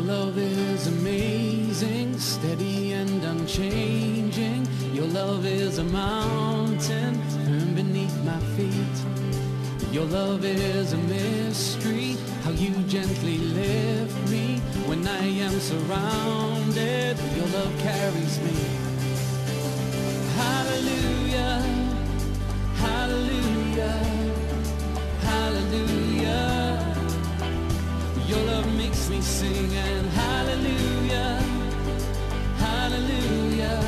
love is amazing, steady and unchanging. Your love is a mountain firm beneath my feet. Your love is a mystery, how you gently lift me when I am surrounded. Your love carries me. Hallelujah, hallelujah, hallelujah. Your love makes me sing and hallelujah, hallelujah,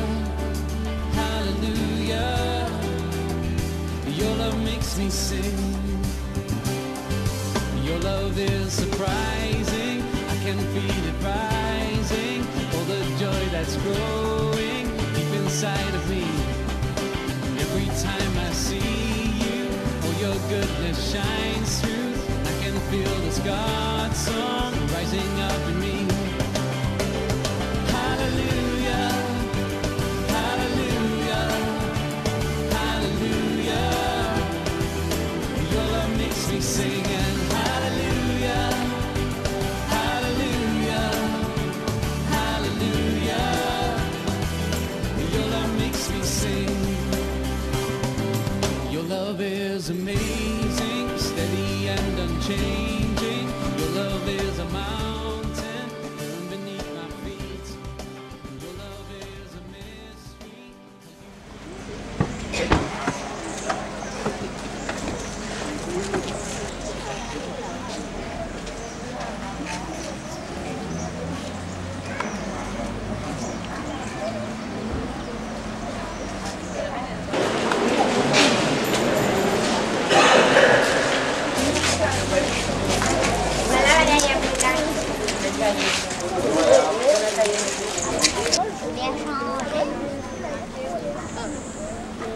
hallelujah. Your love makes me sing. Your love is surprising. I can feel it rising. All the joy that's growing deep inside of me. Every time I see you, all your goodness shines through. Feel this God song rising up in me. Hallelujah, hallelujah, hallelujah. Your love makes me sing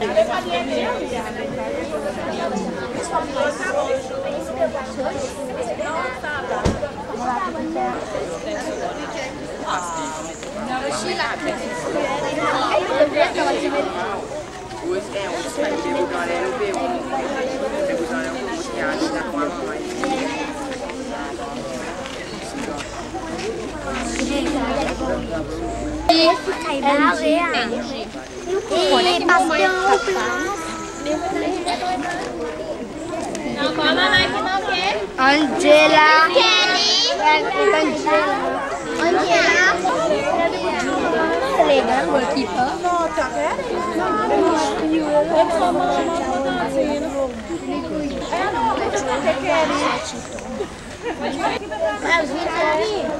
你太棒了呀！Angela. Angela. Angela Legal goalkeeper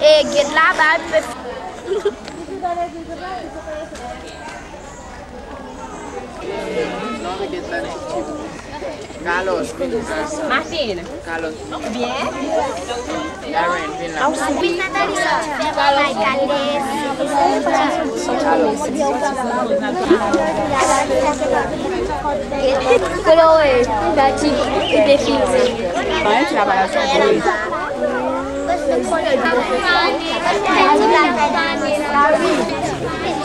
Eh, get la balle nome que está nesse tipo? Carlos. Martina. Carlos. Bien. Darren, Vina. Vina Dalisa. Carlos. Carlos. Chloe, da Tibi e Defisa. Vai trabalhar com ele. Gostei de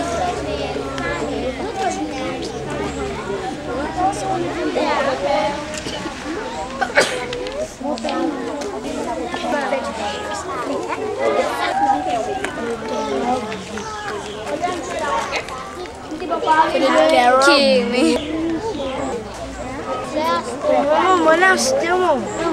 Kimi. Mama, nasceu, mano.